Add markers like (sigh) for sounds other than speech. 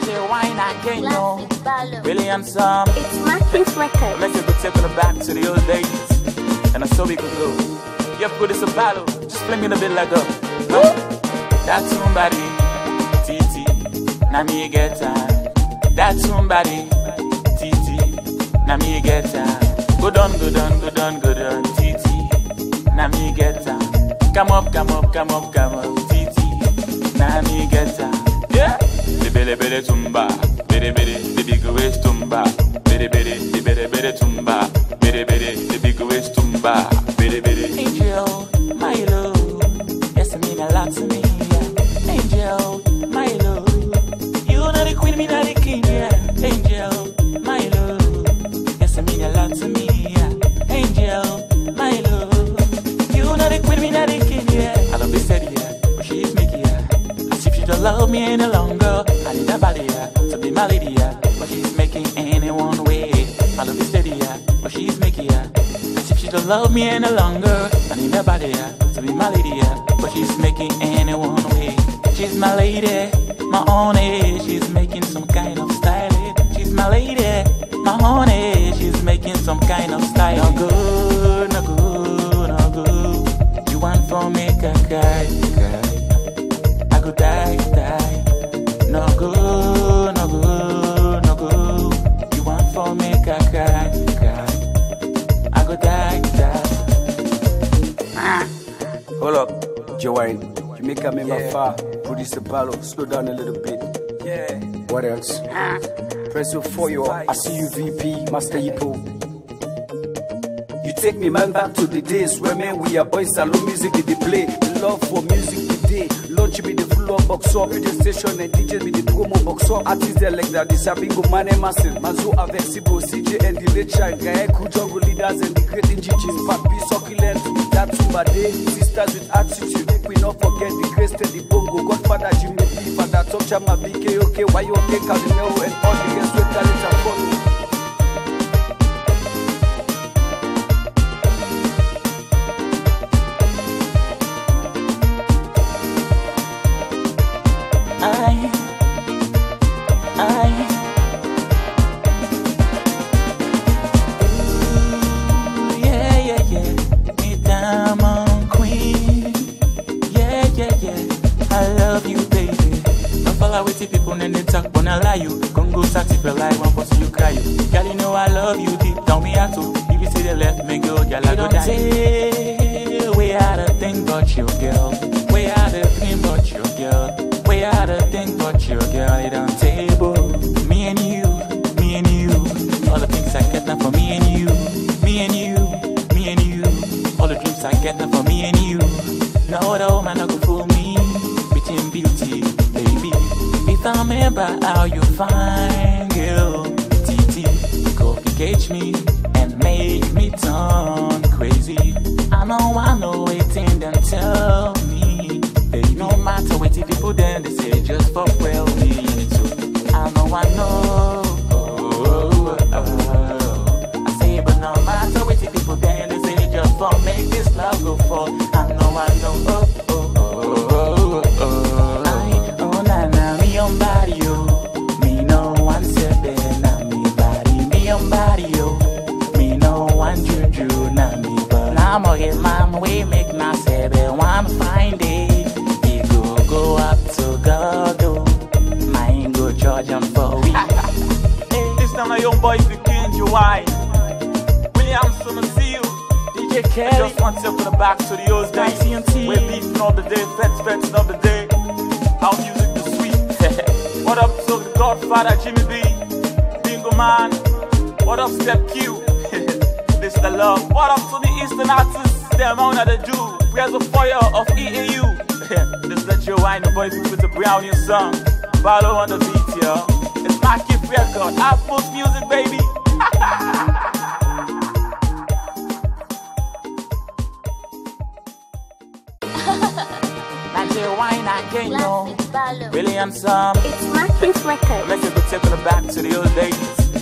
Nigeria wine again, no. Classic Ballo. Really handsome. It's Martin's record. Make you go take on back to the old days. And I saw we could go. Yep, good as a battle. Just fling in a bit like a. That's somebody. TT. Now me get time. That's somebody. TT. Now me get time. Go down, go down, go down, go down. TT. Now me get time. Come up, come up, come up, come up. The bele bele tumba. Bere bere, the big waist tumba. Bere bere, the bere bere tumba. Bere bere, the big waist tumba. Bere bere. Angel, my love. Yes, I mean a lot to me. Yeah. Angel, my love. You know the queen, me not the king. Yeah. Angel, my love. Yes, I mean a lot to me. Yeah. Angel, my love. You know the queen, me not the king. Yeah. I love this. Yeah. But she's Mickey. Yeah. As if she don't love me longer. I body, to be my lady. But she's making anyone wait. This lady, yeah, but she's making. As if she don't love me any longer. I need a body, to be my lady. But she's making anyone wait. She's my lady, my honey. She's making some kind of style. She's my lady, my honey. She's making some kind of style. No good, no good, no good. You want for me, kakai. I could die, die. No good, Hold up, Joanne. Jamaica made my fire. Producer Ballo, slow down a little bit. Yeah. What else? Press your for your I see you VP, Master Hippo. You take me man back to the days where man we are boys salon music did they play. The love for music today. Launch be the full of box up. Radio station and DJ be the promo box up. Artists like that. This Abingo Mane Masin. Mazo Aversibo, CJ and the late child. Gaeku jungle leaders and the great NGGs. B succulent. That Tumba Day. With attitude. Make we not forget the grace and the bongo. Godfather Jimmy B. Father Top Chama BKOK. You? Cardinal and all the rest with talent and follow. I love you, baby. Don't follow with the people and they talk, but I lie you. Congo taxi feel like one person you cry you. Girl, you know I love you deep down me heart too. If you see the left, me go, girl, I go down. Say, we had a thing but you, girl. We had a thing but you, girl. We had a thing but you, girl. It on table. Me and you, me and you. All the things I get now for me and you. Me and you, me and you. All the dreams I get now for me and you. No other man no go fool me. Beauty, baby. If I remember how you find girl, TT, go engage me and make me turn crazy. I know I know waiting them tell me, baby. No matter what the people then they say, just fuck well me too. I know I know. I say, but no matter what the people then they say, just for make this love go for. Young boy begin you. Williamson, I see. DJ Kelly. Just step to the back to the old days. We're beefing all the day, vets, vets of the day. How music the sweet. (laughs) what up to the Godfather Jimmy B? Bingo Man. What up, Step Q? (laughs) this the love. What up to the Eastern artists? The amount that they do. Where's the fire of EAU? this let you wine the boys with the brownie song. Follow on the beat, yo. It's my gift record. Outpost music, baby. Nigeria wine again, no. Classic Ballo. Really. It's Martin's record. Make you go take the back to the old days.